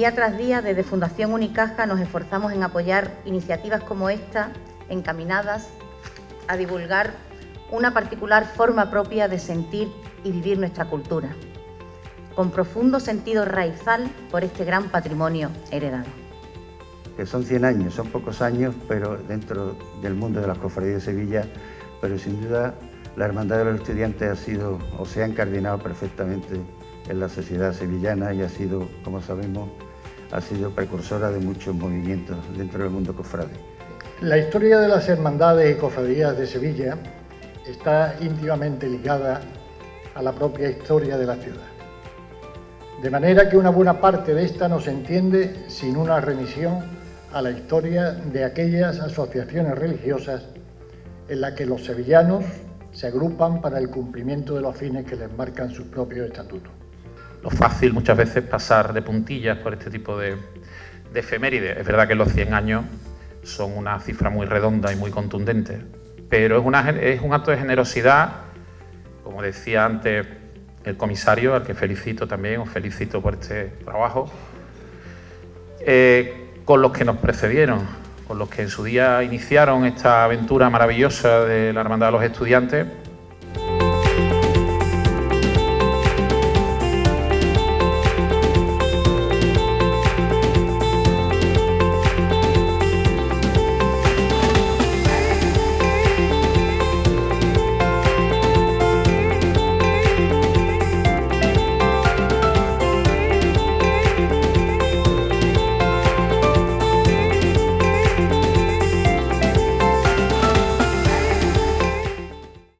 Día tras día, desde Fundación Unicaja nos esforzamos en apoyar iniciativas como esta, encaminadas a divulgar una particular forma propia de sentir y vivir nuestra cultura, con profundo sentido raizal por este gran patrimonio heredado. Que son 100 años, son pocos años, pero dentro del mundo de las cofradías de Sevilla, pero sin duda la Hermandad de los Estudiantes ha sido o se ha encardinado perfectamente en la sociedad sevillana y ha sido, como sabemos, ha sido precursora de muchos movimientos dentro del mundo cofrade. La historia de las hermandades y cofradías de Sevilla está íntimamente ligada a la propia historia de la ciudad. De manera que una buena parte de esta no se entiende sin una remisión a la historia de aquellas asociaciones religiosas en las que los sevillanos se agrupan para el cumplimiento de los fines que les marcan sus propios estatutos. Lo fácil muchas veces es pasar de puntillas por este tipo de, de efemérides. Es verdad que los 100 años son una cifra muy redonda y muy contundente, pero es un acto de generosidad, como decía antes el comisario, al que felicito también, os felicito por este trabajo, eh, con los que nos precedieron, con los que en su día iniciaron esta aventura maravillosa de la Hermandad de los Estudiantes